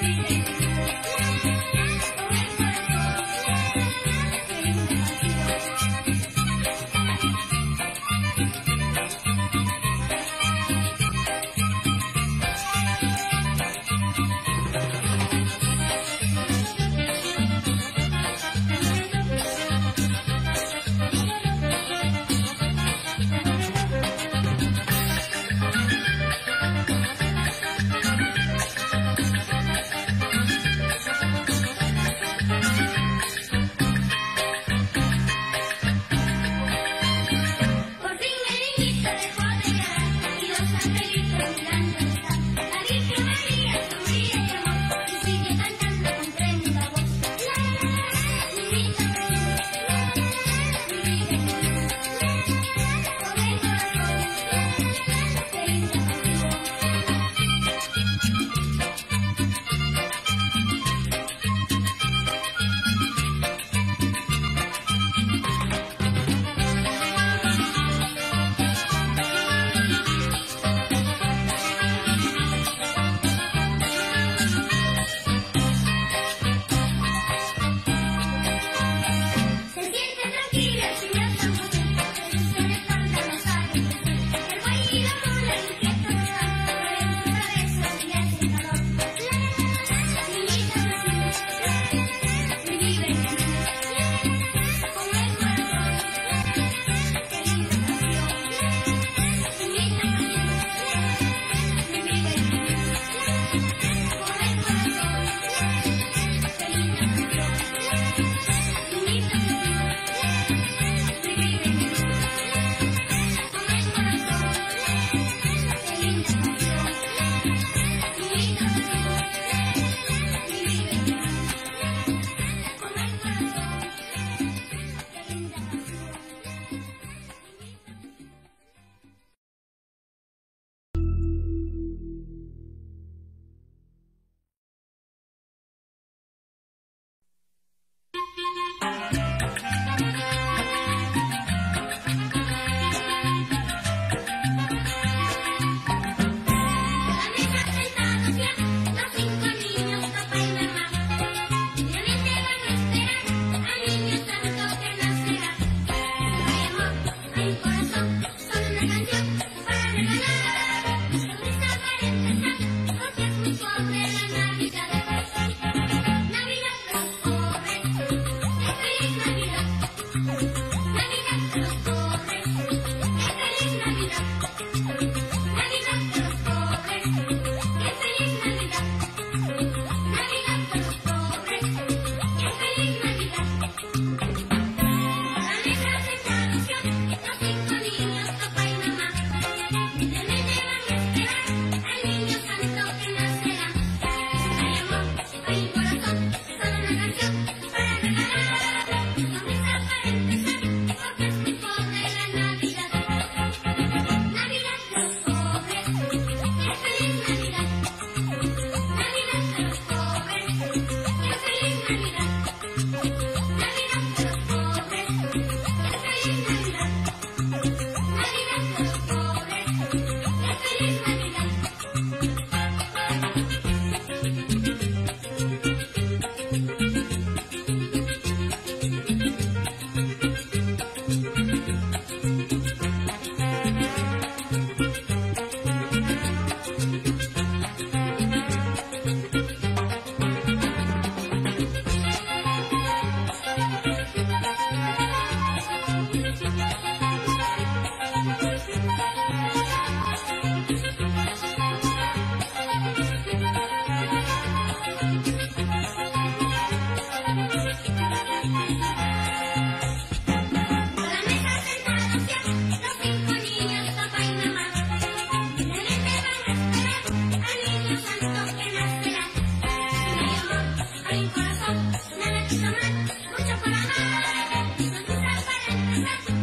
Thank you.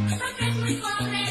From Christmas Wonderland.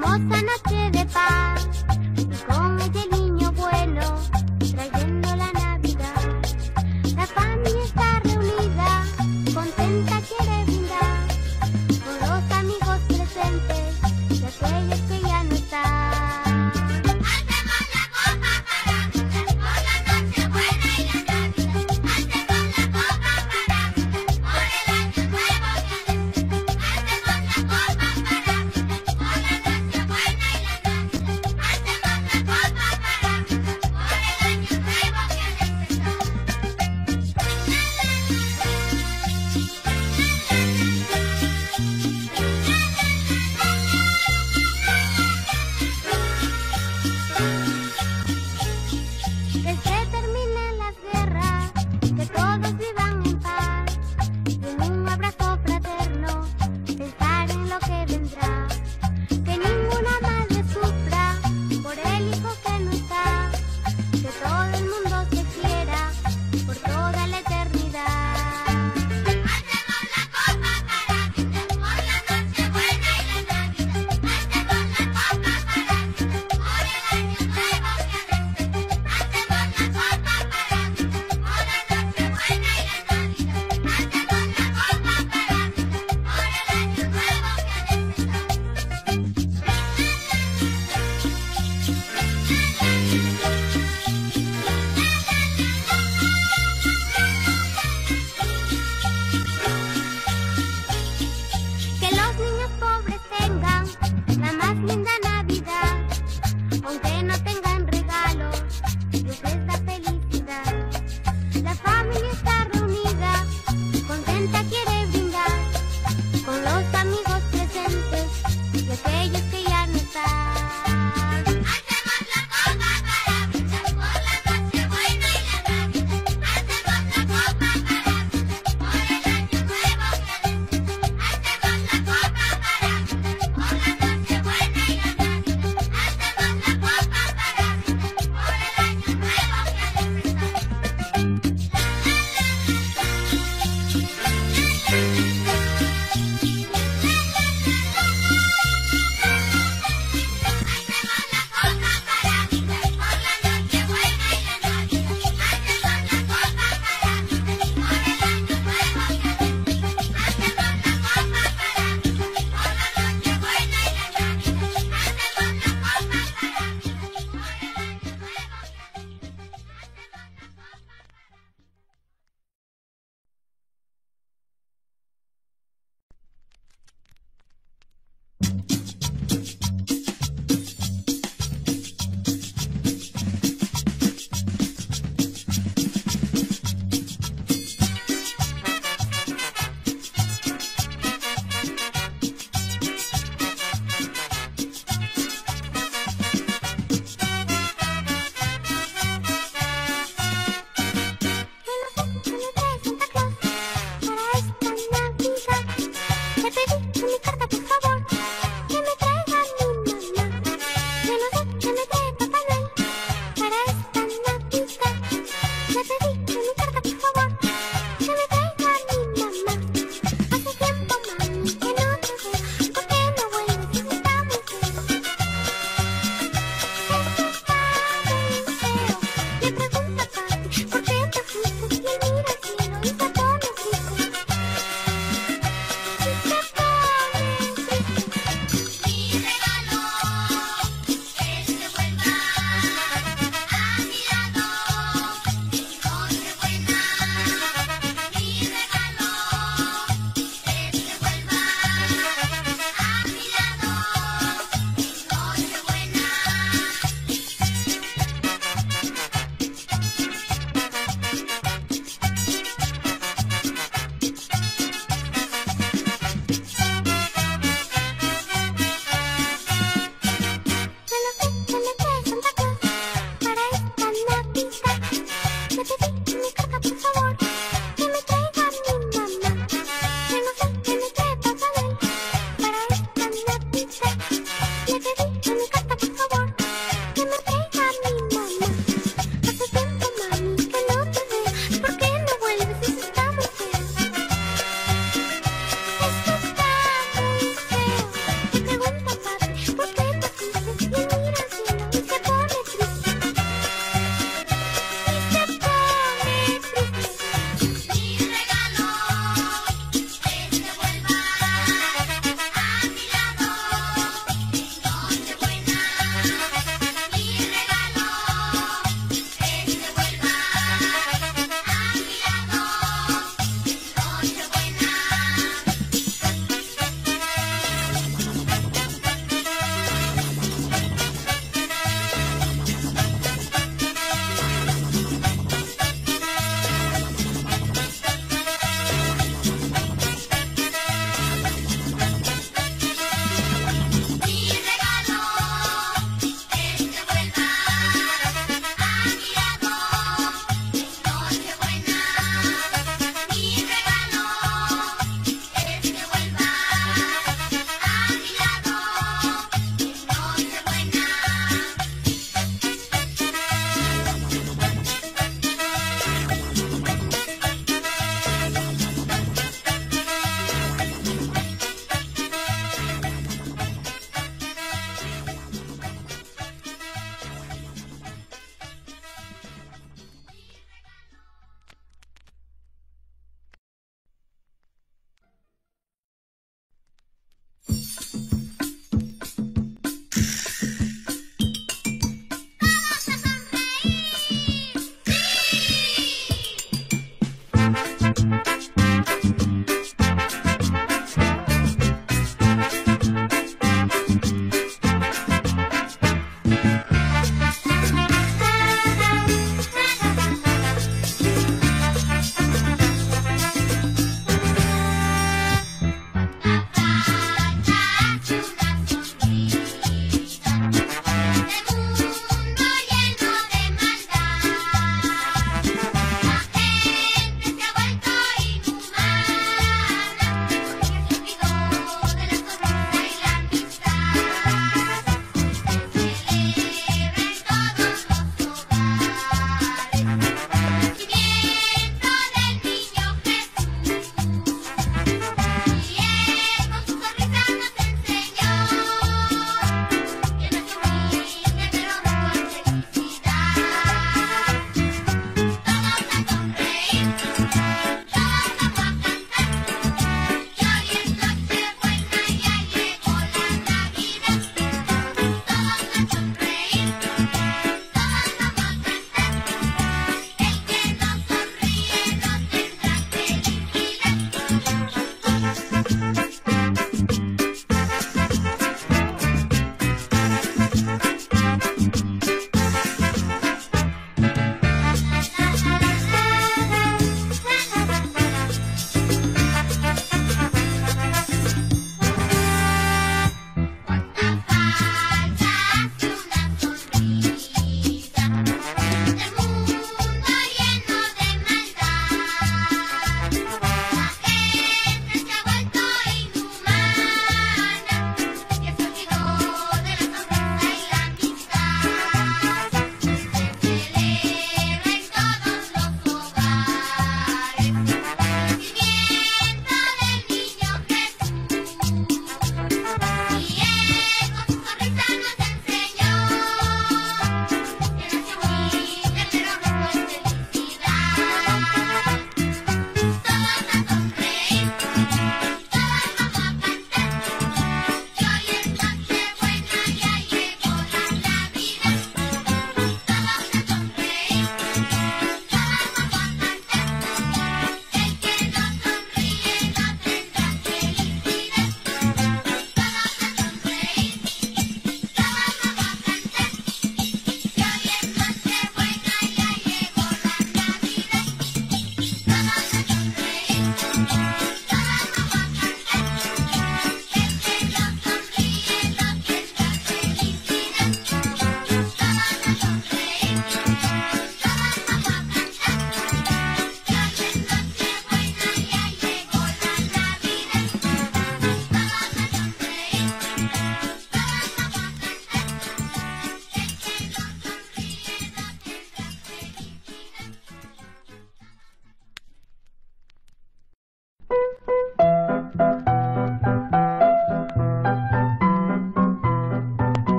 過っさなければ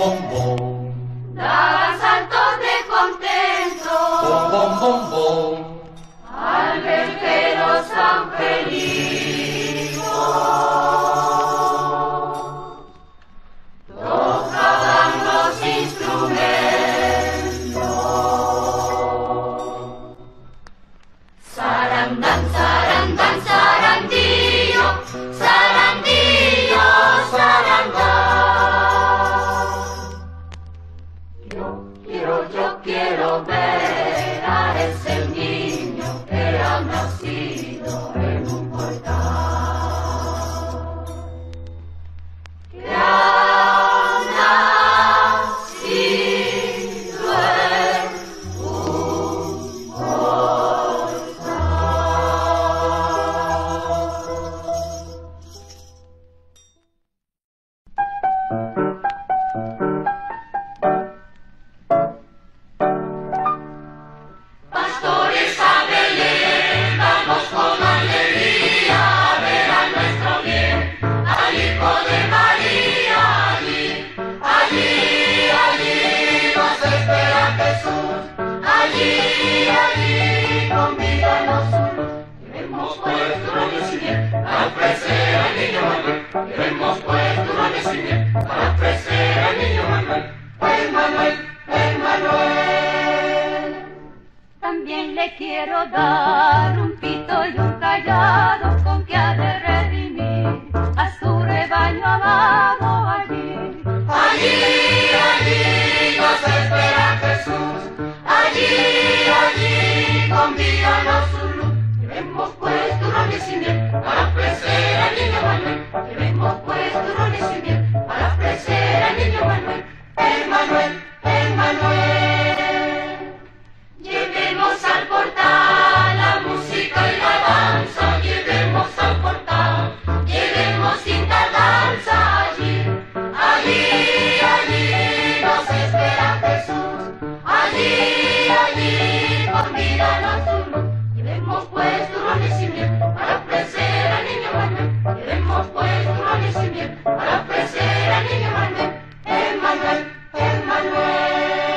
Bom, bom, convídanos su luz, llevemos pues turrones y miel para ofrecer al niño Manuel, llevemos pues turrones y miel para ofrecer al niño Manuel, Emmanuel, Emmanuel.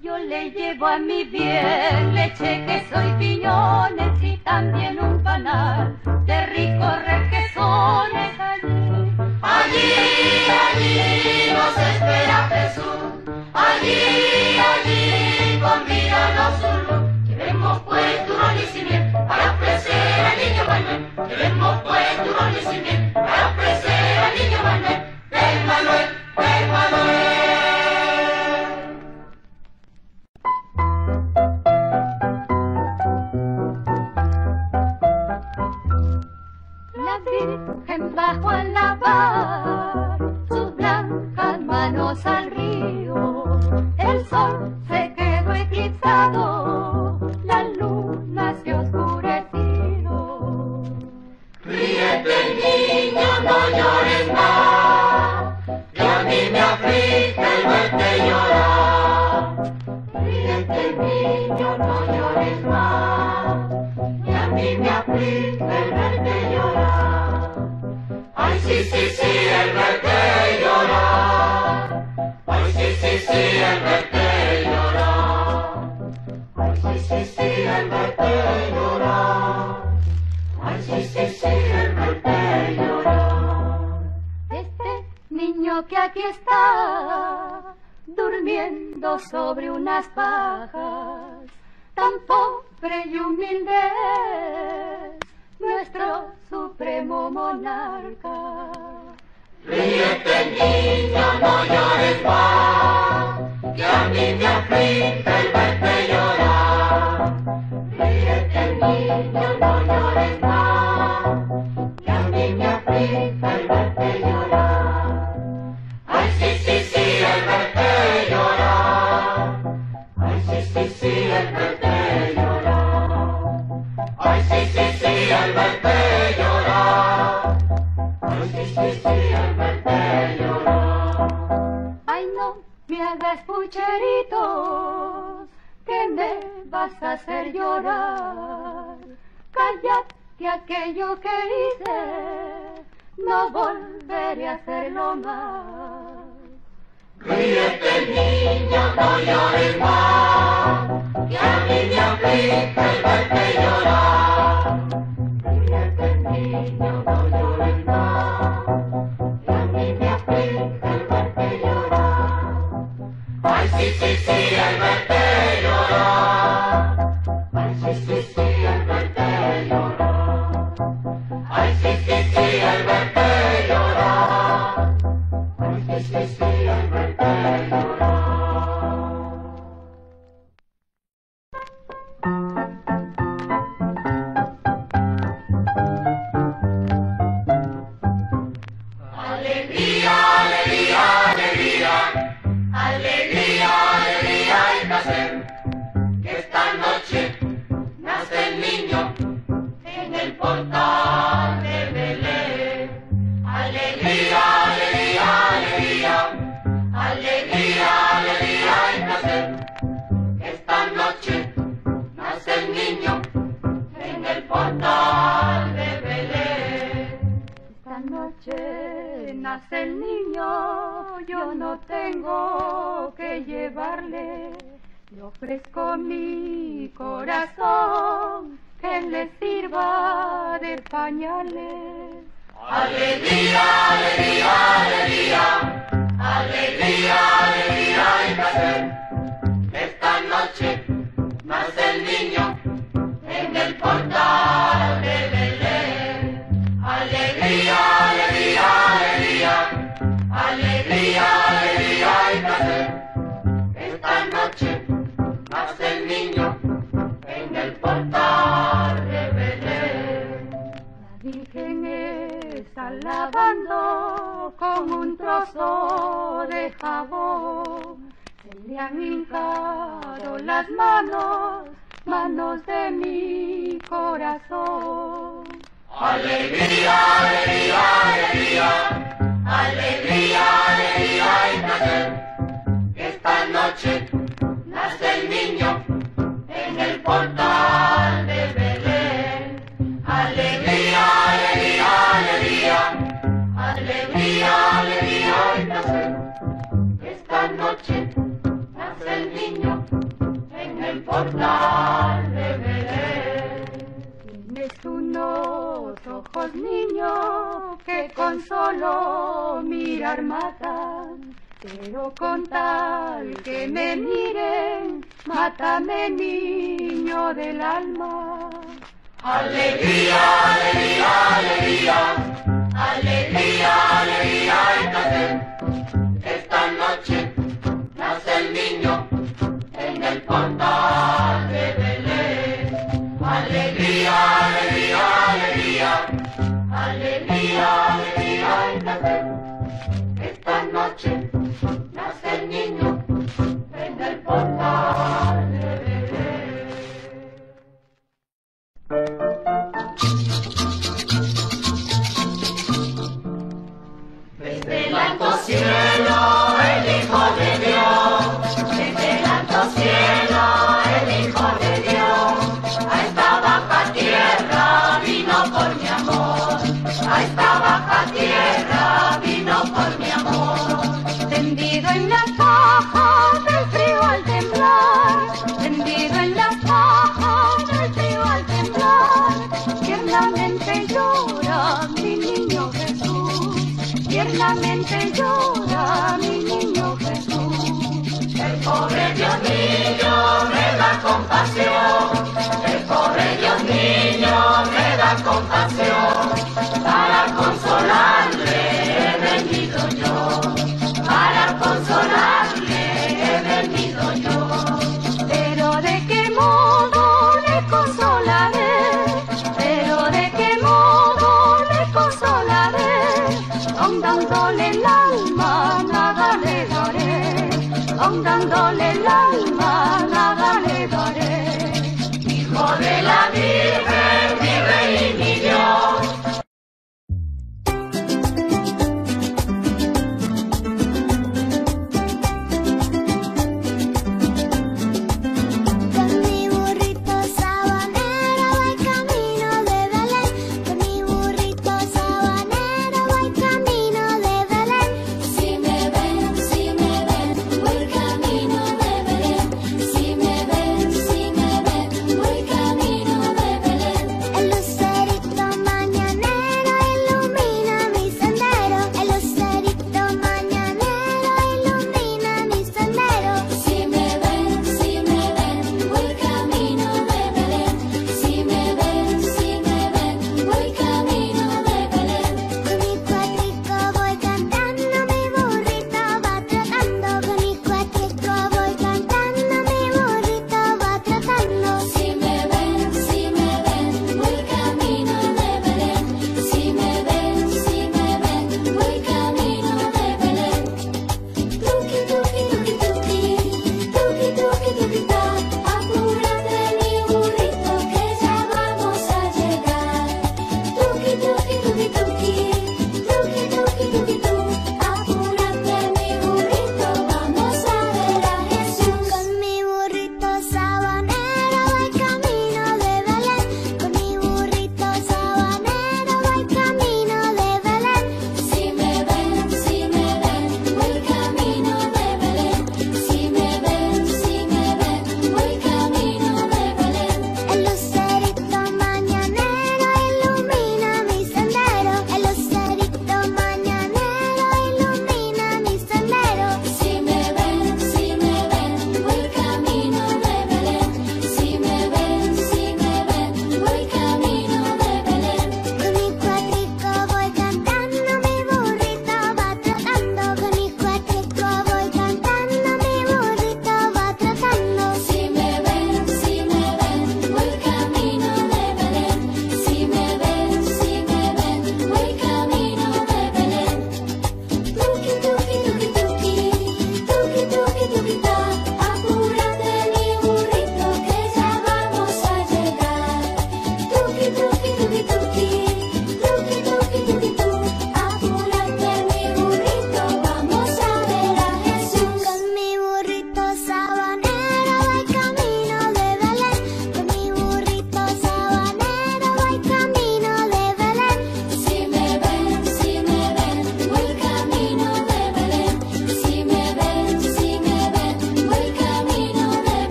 Yo le llevo a mi bien leche, queso y piñones y también un panal de ricos requesones allí. Allí, allí nos espera Jesús. Allí, allí sus blancas manos al río. El sol se eclipsado, la luna se oscureció. Ríete niño, no llores más, que a mí me aflige el verte llorar. Ríete niño, no llores más, que a mí me aflige el verte llorar. Ay, sí, sí, sí, el verte llorar. Ay, sí, sí, sí, el verte llorar. Sí, verte llorar. Ay, sí, sí, sí, verte llorar. Este niño que aquí está, durmiendo sobre unas pajas, tan pobre y humilde es nuestro supremo monarca. Ríete niño, no llores más, que a mí me aflige el verte llorar. Hacer llorar. Cállate aquello que hice, no volveré a hacerlo más. Ríete niño, no llores más, que a mí me aflige el verte llorar. Ríete niño, no llores más, que a mí me aflige el verte llorar. Ay, sí, sí, sí, el sí, sí, el verte llorar. Ay, sí, sí, sí, el verte llorar. Alegría, alegría y placer. Esta noche nace el niño en el portal de Belén. Esta noche nace el niño, yo no tengo que llevarle. Le ofrezco mi corazón, que le sirva de pañales. Alegría, alegría, alegría, alegría, alegría y. Esta noche nace el niño en el portal de Belén. Alegría, alegría, alegría, alegría, alegría y placer. Esta noche nace el niño en el portal de Belén. La Virgen está lavando con un trozo de jabón. Se le han hincado las manos, manos de mi corazón. Alegría, alegría, alegría, alegría, alegría y placer. De Belén. Tienes unos ojos, niño, que con solo mirar matan. Pero con tal que me miren, mátame, niño del alma. Alegría, alegría, alegría, alegría, alegría. Esta noche nace el niño en el portal noche nace el niño en el portal compasión. El pobre Dios niño me da compasión. Para consolarle he venido yo.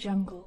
Jungle.